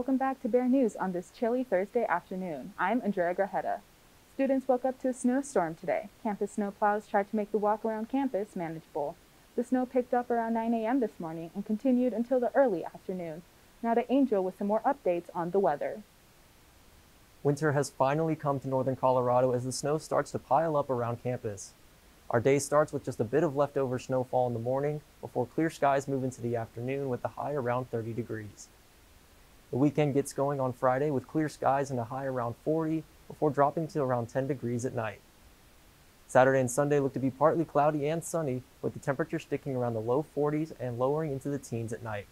Welcome back to Bear News on this chilly Thursday afternoon. I'm Andrea Grajeda. Students woke up to a snowstorm today. Campus snowplows tried to make the walk around campus manageable. The snow picked up around 9 a.m. this morning and continued until the early afternoon. Now to Angel with some more updates on the weather. Winter has finally come to northern Colorado as the snow starts to pile up around campus. Our day starts with just a bit of leftover snowfall in the morning before clear skies move into the afternoon with a high around 30 degrees. The weekend gets going on Friday with clear skies and a high around 40 before dropping to around 10 degrees at night. Saturday and Sunday look to be partly cloudy and sunny with the temperature sticking around the low 40s and lowering into the teens at night.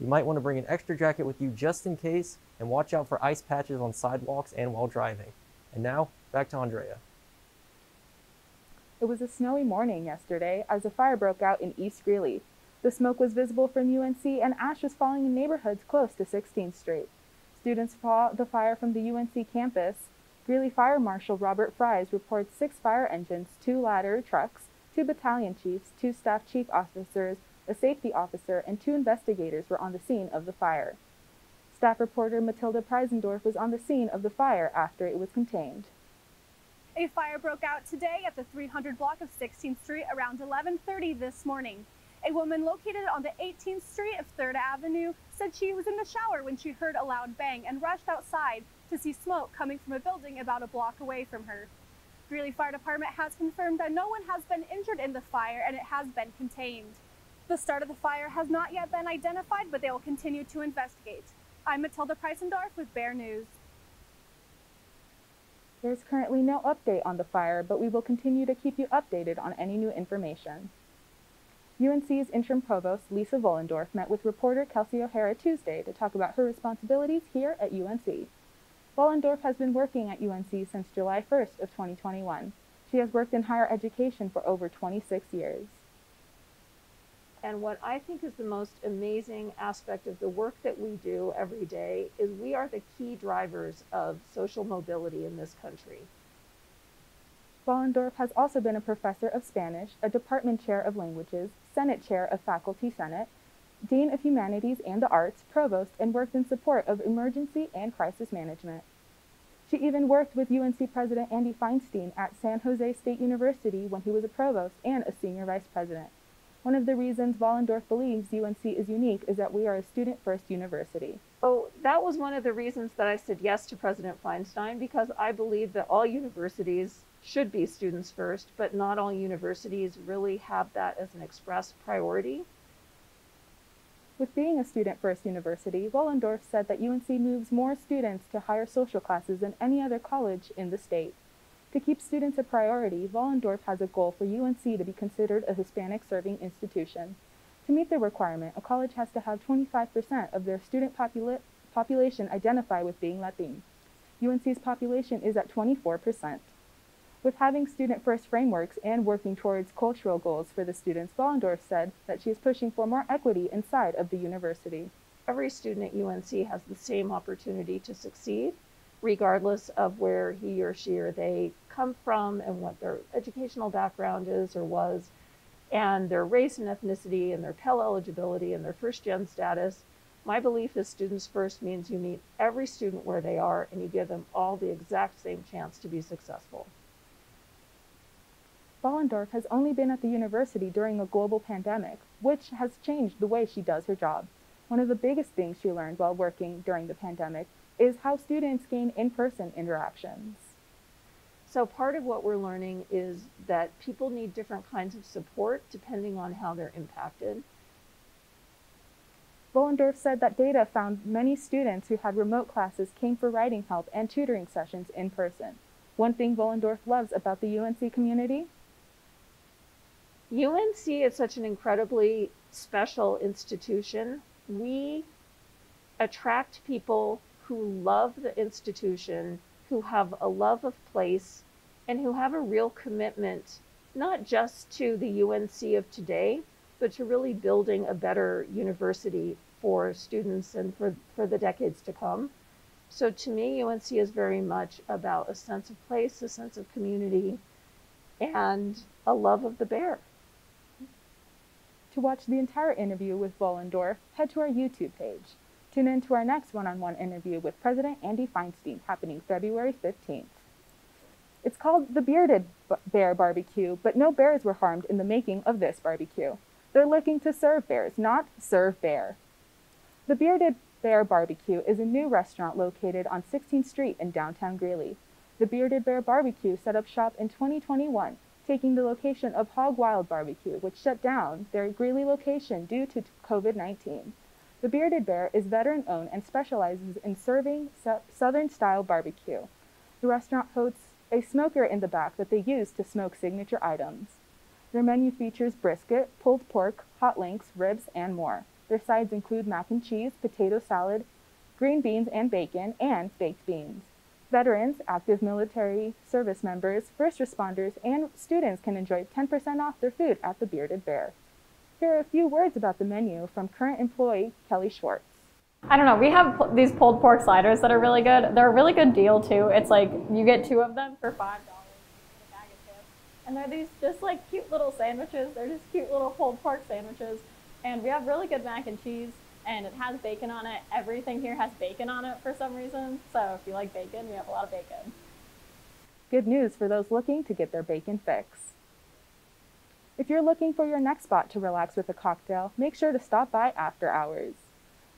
You might want to bring an extra jacket with you just in case and watch out for ice patches on sidewalks and while driving. And now, back to Andrea. It was a snowy morning yesterday as a fire broke out in East Greeley. The smoke was visible from UNC and ash was falling in neighborhoods close to 16th Street. Students fought the fire from the UNC campus. Greeley Fire Marshal Robert Fries reports six fire engines, two ladder trucks, two battalion chiefs, two staff chief officers, a safety officer, and two investigators were on the scene of the fire. Staff reporter Matilda Preisendorf was on the scene of the fire after it was contained. A fire broke out today at the 300 block of 16th Street around 11:30 this morning. A woman located on the 18th Street of 3rd Avenue said she was in the shower when she heard a loud bang and rushed outside to see smoke coming from a building about a block away from her. Greeley Fire Department has confirmed that no one has been injured in the fire and it has been contained. The start of the fire has not yet been identified, but they will continue to investigate. I'm Matilda Preisendorf with Bear News. There's currently no update on the fire, but we will continue to keep you updated on any new information. UNC's interim provost, Lisa Vollendorf, met with reporter Kelsey O'Hara Tuesday to talk about her responsibilities here at UNC. Vollendorf has been working at UNC since July 1st of 2021. She has worked in higher education for over 26 years. And what I think is the most amazing aspect of the work that we do every day is we are the key drivers of social mobility in this country. Vollendorf has also been a professor of Spanish, a department chair of languages, Senate chair of Faculty Senate, Dean of Humanities and the Arts, provost, and worked in support of emergency and crisis management. She even worked with UNC President Andy Feinstein at San Jose State University when he was a provost and a senior vice president. One of the reasons Vollendorf believes UNC is unique is that we are a student first university. Oh, that was one of the reasons that I said yes to President Feinstein because I believe that all universities should be students first, but not all universities really have that as an express priority. With being a student first university, Vollendorf said that UNC moves more students to higher social classes than any other college in the state. To keep students a priority, Vollendorf has a goal for UNC to be considered a Hispanic serving institution. To meet the requirement, a college has to have 25% of their student popula population identify with being Latin. UNC's population is at 24%. With having student-first frameworks and working towards cultural goals for the students, Vollendorf said that she is pushing for more equity inside of the university. Every student at UNC has the same opportunity to succeed, regardless of where he or she or they come from and what their educational background is or was, and their race and ethnicity and their Pell eligibility and their first gen status. My belief is students first means you meet every student where they are and you give them all the exact same chance to be successful. Vollendorf has only been at the university during a global pandemic, which has changed the way she does her job. One of the biggest things she learned while working during the pandemic is how students gain in-person interactions. So part of what we're learning is that people need different kinds of support depending on how they're impacted. Vollendorf said that data found many students who had remote classes came for writing help and tutoring sessions in person. One thing Vollendorf loves about the UNC community UNC is such an incredibly special institution. We attract people who love the institution, who have a love of place, and who have a real commitment, not just to the UNC of today, but to really building a better university for students and for, for the decades to come. So to me, UNC is very much about a sense of place, a sense of community, and a love of the bear. To watch the entire interview with Vollendorf, head to our YouTube page. Tune in to our next one on one interview with President Andy Feinstein happening February 15th. It's called the Bearded Bear Barbecue, but no bears were harmed in the making of this barbecue. They're looking to serve bears, not serve bear. The Bearded Bear Barbecue is a new restaurant located on 16th Street in downtown Greeley. The Bearded Bear Barbecue set up shop in 2021, taking the location of Hog Wild Barbecue, which shut down their Greeley location due to COVID 19. The Bearded Bear is veteran owned and specializes in serving Southern style barbecue. The restaurant hosts a smoker in the back that they use to smoke signature items. Their menu features brisket, pulled pork, hot links, ribs, and more. Their sides include mac and cheese, potato salad, green beans and bacon, and baked beans. Veterans, active military service members, first responders, and students can enjoy 10% off their food at the Bearded Bear. Here are a few words about the menu from current employee Kelly Schwartz. I don't know. We have these pulled pork sliders that are really good. They're a really good deal too. It's like you get two of them for five dollars a bag of chips, and they're these just like cute little sandwiches. They're just cute little pulled pork sandwiches, and we have really good mac and cheese, and it has bacon on it. Everything here has bacon on it for some reason. So if you like bacon, we have a lot of bacon. Good news for those looking to get their bacon fix. If you're looking for your next spot to relax with a cocktail, make sure to stop by after hours.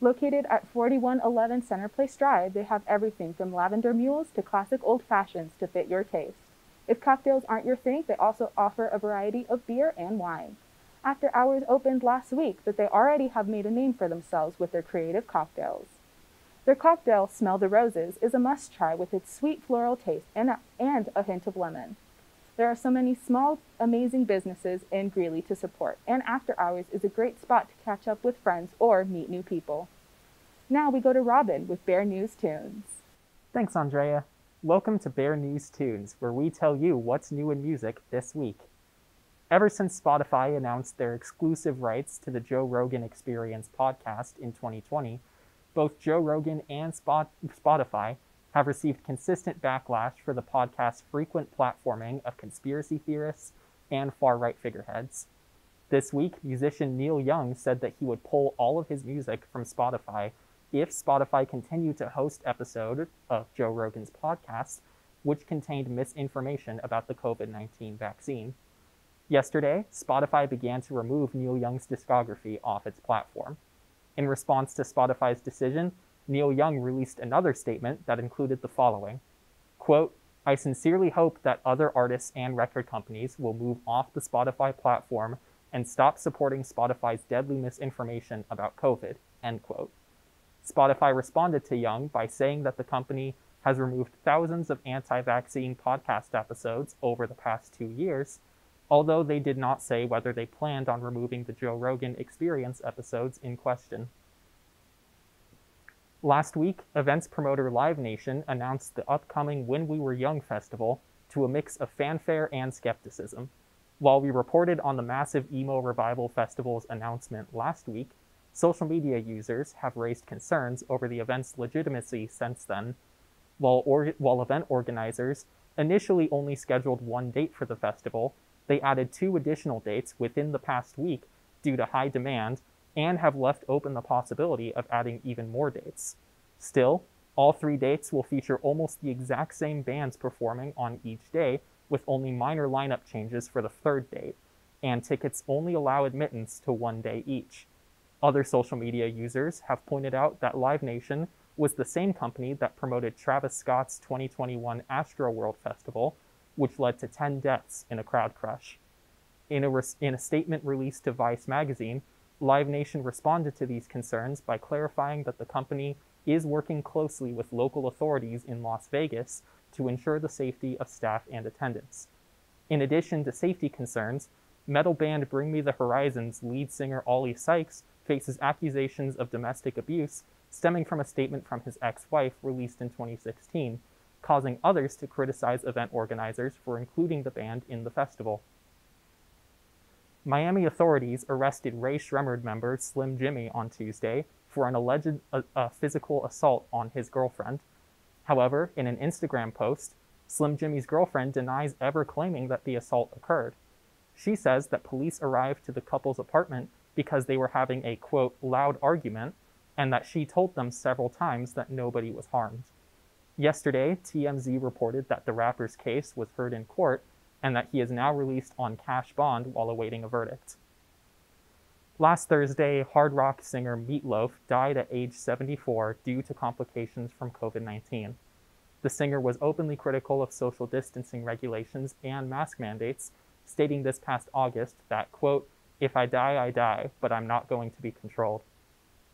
Located at 4111 Center Place Drive, they have everything from lavender mules to classic old fashions to fit your taste. If cocktails aren't your thing, they also offer a variety of beer and wine. After Hours opened last week, but they already have made a name for themselves with their creative cocktails. Their cocktail, Smell the Roses, is a must try with its sweet floral taste and a, and a hint of lemon. There are so many small, amazing businesses in Greeley to support, and After Hours is a great spot to catch up with friends or meet new people. Now we go to Robin with Bear News Tunes. Thanks, Andrea. Welcome to Bear News Tunes, where we tell you what's new in music this week. Ever since Spotify announced their exclusive rights to the Joe Rogan Experience podcast in 2020, both Joe Rogan and Spotify have received consistent backlash for the podcast's frequent platforming of conspiracy theorists and far right figureheads. This week, musician Neil Young said that he would pull all of his music from Spotify if Spotify continued to host episodes of Joe Rogan's podcast, which contained misinformation about the COVID 19 vaccine. Yesterday, Spotify began to remove Neil Young's discography off its platform. In response to Spotify's decision, Neil Young released another statement that included the following quote, I sincerely hope that other artists and record companies will move off the Spotify platform and stop supporting Spotify's deadly misinformation about COVID. End quote. Spotify responded to Young by saying that the company has removed thousands of anti vaccine podcast episodes over the past two years, although they did not say whether they planned on removing the Joe Rogan Experience episodes in question. Last week, events promoter Live Nation announced the upcoming When We Were Young festival to a mix of fanfare and skepticism. While we reported on the massive emo revival festival's announcement last week, social media users have raised concerns over the event's legitimacy since then. While, or- while event organizers initially only scheduled one date for the festival, they added two additional dates within the past week due to high demand and have left open the possibility of adding even more dates. Still, all three dates will feature almost the exact same bands performing on each day, with only minor lineup changes for the third date, and tickets only allow admittance to one day each. Other social media users have pointed out that Live Nation was the same company that promoted Travis Scott's 2021 Astroworld Festival, which led to 10 deaths in a crowd crush. In a, in a statement released to Vice magazine, Live Nation responded to these concerns by clarifying that the company is working closely with local authorities in Las Vegas to ensure the safety of staff and attendants. In addition to safety concerns, metal band Bring Me the Horizon's lead singer Oli Sykes faces accusations of domestic abuse stemming from a statement from his ex wife released in 2016, causing others to criticize event organizers for including the band in the festival. Miami authorities arrested Rae Sremmurd member Slim Jimmy on Tuesday for an alleged uh, uh, physical assault on his girlfriend. However, in an Instagram post, Slim Jimmy's girlfriend denies ever claiming that the assault occurred. She says that police arrived to the couple's apartment because they were having a quote loud argument and that she told them several times that nobody was harmed. Yesterday, TMZ reported that the rapper's case was heard in court and that he is now released on cash bond while awaiting a verdict. Last Thursday, hard rock singer Meat Loaf died at age 74 due to complications from COVID 19. The singer was openly critical of social distancing regulations and mask mandates, stating this past August that, quote, if I die, I die, but I'm not going to be controlled.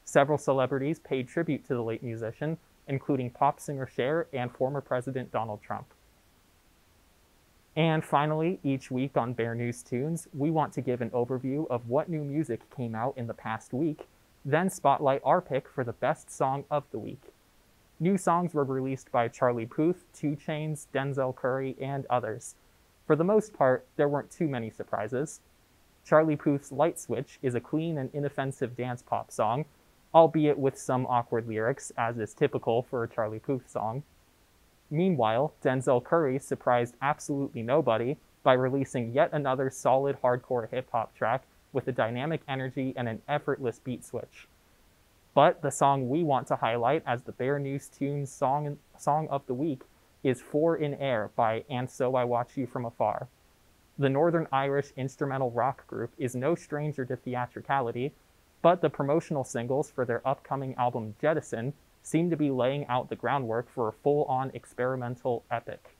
Several celebrities paid tribute to the late musician, including pop singer Cher and former President Donald Trump. And finally, each week on Bear News Tunes, we want to give an overview of what new music came out in the past week, then spotlight our pick for the best song of the week. New songs were released by Charlie Puth, 2 Chainz, Denzel Curry, and others. For the most part, there weren't too many surprises. Charlie Puth's Light Switch is a clean and inoffensive dance pop song, albeit with some awkward lyrics, as is typical for a Charlie Puth song. Meanwhile, Denzel Curry surprised absolutely nobody by releasing yet another solid hardcore hip hop track with a dynamic energy and an effortless beat switch. But the song we want to highlight as the Bear News Tunes song, song of the week is Four in Air by And So I Watch You From Afar. The Northern Irish instrumental rock group is no stranger to theatricality, but the promotional singles for their upcoming album Jettison seem to be laying out the groundwork for a full on experimental epic.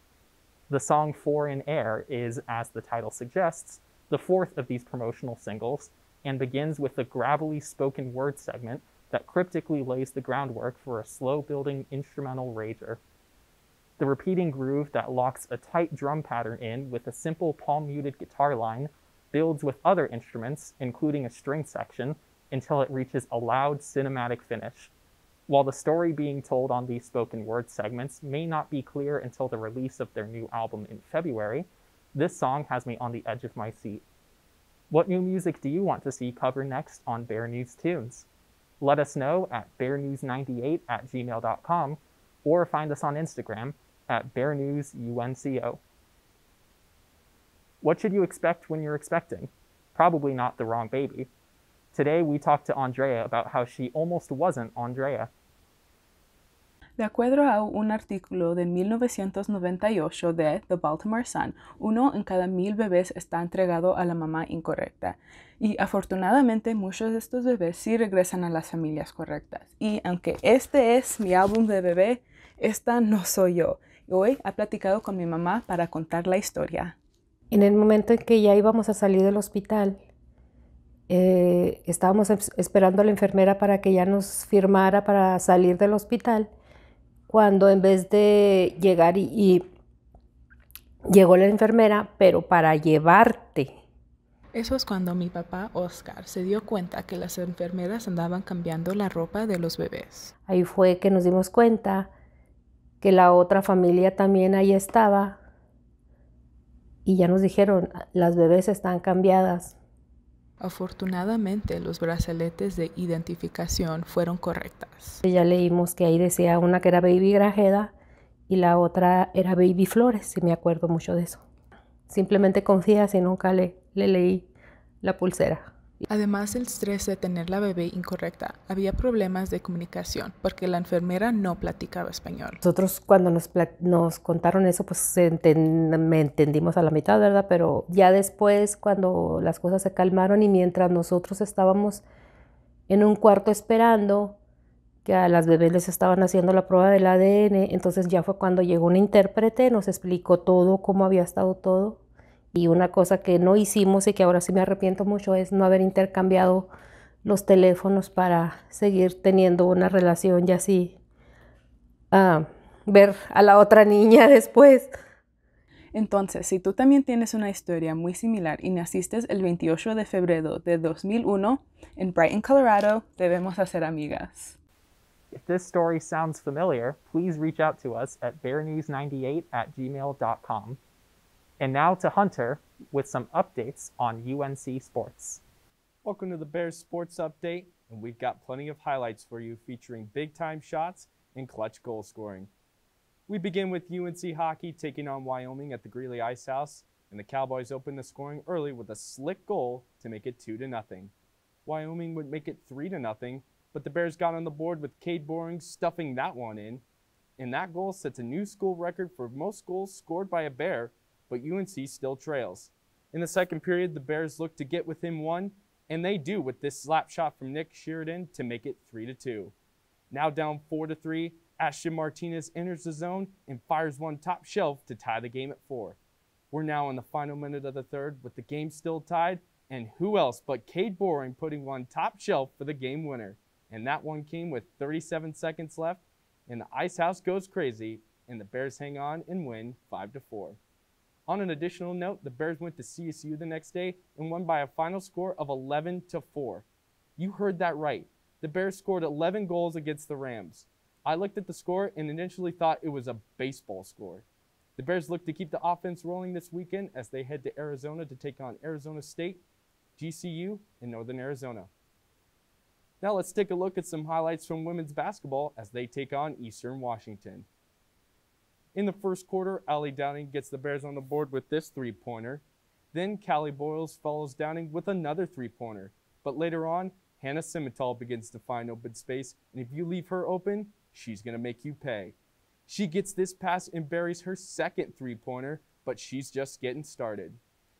The song Four in Air is, as the title suggests, the fourth of these promotional singles, and begins with a gravelly spoken word segment that cryptically lays the groundwork for a slow building instrumental rager. The repeating groove that locks a tight drum pattern in with a simple palm muted guitar line builds with other instruments, including a string section, until it reaches a loud cinematic finish. While the story being told on these spoken word segments may not be clear until the release of their new album in February, this song has me on the edge of my seat. What new music do you want to see covered next on Bear News Tunes? Let us know at bearnews98 at gmail.com or find us on Instagram at bearnewsunco. What should you expect when you're expecting? Probably not the wrong baby. Today we talked to Andrea about how she almost wasn't Andrea. De acuerdo a un artículo de 1998 de The Baltimore Sun, uno en cada mil bebés está entregado a la mamá incorrecta. Y afortunadamente muchos de estos bebés sí regresan a las familias correctas. Y aunque este es mi álbum de bebé, esta no soy yo. Hoy he platicado con mi mamá para contar la historia. En el momento en que ya íbamos a salir del hospital, eh, estábamos esperando a la enfermera para que ya nos firmara para salir del hospital, cuando en vez de llegar y, llegó la enfermera, pero para llevarte. Eso es cuando mi papá Oscar se dio cuenta que las enfermeras andaban cambiando la ropa de los bebés. Ahí fue que nos dimos cuenta que la otra familia también ahí estaba y ya nos dijeron, las bebés están cambiadas. Afortunadamente, los brazaletes de identificación fueron correctas. Ya leímos que ahí decía una que era Baby Grajeda y la otra era Baby Flores, si me acuerdo mucho de eso. Simplemente confía si nunca le, le leí la pulsera. Además del estrés de tener la bebé incorrecta, había problemas de comunicación porque la enfermera no platicaba español. Nosotros cuando nos, nos contaron eso, pues me entendimos a la mitad, ¿verdad? Pero ya después, cuando las cosas se calmaron y mientras nosotros estábamos en un cuarto esperando, que a las bebés les estaban haciendo la prueba del ADN, entonces ya fue cuando llegó un intérprete, nos explicó todo, cómo había estado todo y una cosa que no hicimos y que ahora sí me arrepiento mucho es no haber intercambiado los teléfonos para seguir teniendo una relación y así uh, ver a la otra niña después. Entonces, si tú también tienes una historia muy similar y naciste el 28 de febrero de 2001 en Brighton, Colorado, debemos hacer amigas. If this story sounds familiar, please reach out to us at bearnews98 at gmail.com. And now to Hunter with some updates on UNC sports. Welcome to the Bears Sports Update, and we've got plenty of highlights for you featuring big time shots and clutch goal scoring. We begin with UNC hockey taking on Wyoming at the Greeley Ice House, and the Cowboys opened the scoring early with a slick goal to make it 2 to nothing. Wyoming would make it 3 to nothing but the Bears got on the board with Cade Boring stuffing that one in. And that goal sets a new school record for most goals scored by a Bear, but UNC still trails. In the second period, the Bears look to get within one, and they do with this slap shot from Nick Sheridan to make it 3 to 2. Now down 4 to 3, Ashton Martinez enters the zone and fires one top shelf to tie the game at 4. We're now in the final minute of the third with the game still tied, and who else but Cade Boring putting one top shelf for the game winner. And that one came with 37 seconds left, and the Ice House goes crazy, and the Bears hang on and win 5 to 4. On an additional note, the Bears went to CSU the next day and won by a final score of 11 to 4. You heard that right. The Bears scored 11 goals against the Rams. I looked at the score and initially thought it was a baseball score. The Bears look to keep the offense rolling this weekend as they head to Arizona to take on Arizona State, GCU, and Northern Arizona. Now let's take a look at some highlights from women's basketball as they take on Eastern Washington. In the first quarter, Allie Downing gets the Bears on the board with this three pointer. Then Callie Boyles follows Downing with another three pointer. But later on, Hannah Simental begins to find open space, and if you leave her open, she's going to make you pay. She gets this pass and buries her second three pointer, but she's just getting started.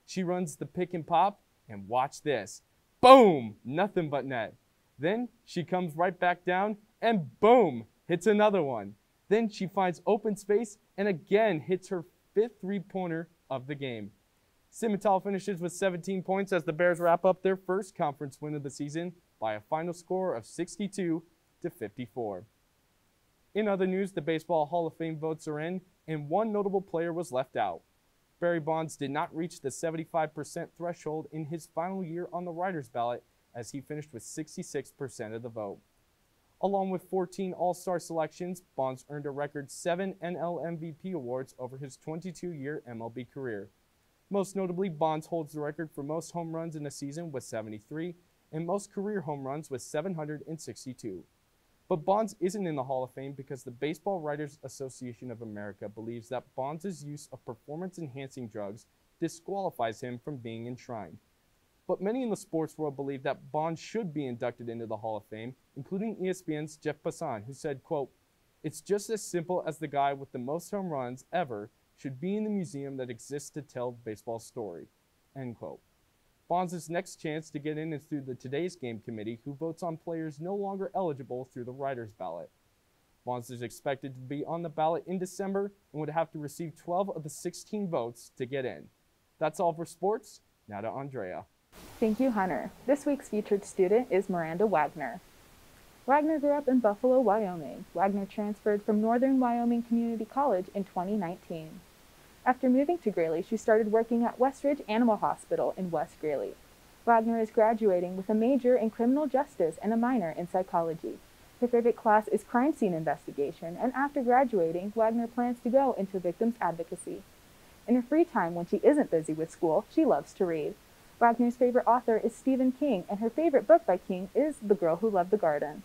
She runs the pick and pop, and watch this. Boom! Nothing but net. Then she comes right back down, and boom! Hits another one. Then she finds open space and again hits her fifth three pointer of the game. Simental finishes with 17 points as the Bears wrap up their first conference win of the season by a final score of 62 to 54. In other news, the Baseball Hall of Fame votes are in, and one notable player was left out. Barry Bonds did not reach the 75% threshold in his final year on the writer's ballot as he finished with 66% of the vote. Along with 14 All Star selections, Bonds earned a record seven NL MVP awards over his 22 year MLB career. Most notably, Bonds holds the record for most home runs in a season with 73 and most career home runs with 762. But Bonds isn't in the Hall of Fame because the Baseball Writers Association of America believes that Bonds' use of performance enhancing drugs disqualifies him from being enshrined. But many in the sports world believe that Bonds should be inducted into the Hall of Fame, including ESPN's Jeff Passan, who said, quote, It's just as simple as the guy with the most home runs ever should be in the museum that exists to tell baseball's story, end quote. Bonds' next chance to get in is through the Today's Game Committee, who votes on players no longer eligible through the writer's ballot. Bonds is expected to be on the ballot in December and would have to receive 12 of the 16 votes to get in. That's all for sports. Now to Andrea. Thank you, Hunter. This week's featured student is Miranda Wagner. Wagner grew up in Buffalo, Wyoming. Wagner transferred from Northern Wyoming Community College in 2019. After moving to Greeley, she started working at Westridge Animal Hospital in West Greeley. Wagner is graduating with a major in criminal justice and a minor in psychology. Her favorite class is crime scene investigation, and after graduating, Wagner plans to go into victims advocacy. In her free time, when she isn't busy with school, she loves to read. Wagner's favorite author is Stephen King, and her favorite book by King is The Girl Who Loved the Garden.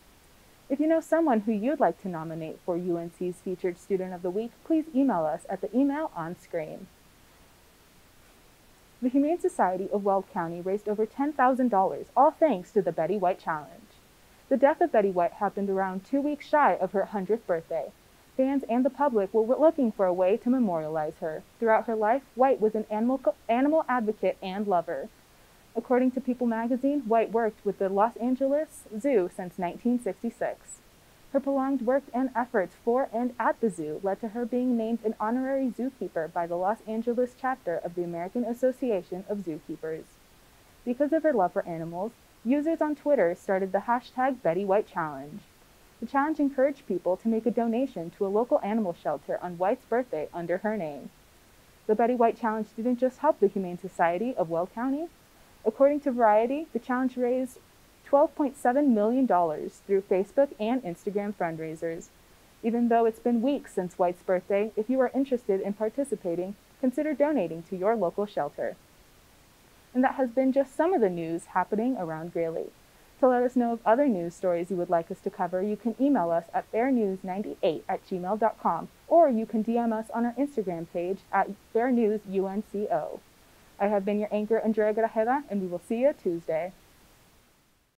If you know someone who you'd like to nominate for UNC's Featured Student of the Week, please email us at the email on screen. The Humane Society of Weld County raised over $10,000, all thanks to the Betty White Challenge. The death of Betty White happened around two weeks shy of her 100th birthday. Fans and the public were looking for a way to memorialize her. Throughout her life, White was an animal, animal advocate and lover. According to People magazine, White worked with the Los Angeles Zoo since 1966. Her prolonged work and efforts for and at the zoo led to her being named an honorary zookeeper by the Los Angeles chapter of the American Association of Zookeepers. Because of her love for animals, users on Twitter started the hashtag Betty White Challenge. The challenge encouraged people to make a donation to a local animal shelter on White's birthday under her name. The Betty White Challenge didn't just help the Humane Society of Weld County, According to Variety, the challenge raised $12.7 million through Facebook and Instagram fundraisers. Even though it's been weeks since White's birthday, if you are interested in participating, consider donating to your local shelter. And that has been just some of the news happening around Greeley. To let us know of other news stories you would like us to cover, you can email us at bearnews98 at gmail.com or you can DM us on our Instagram page at bearnewsunco. I have been your anchor, Andrea Grajeda, and we will see you Tuesday.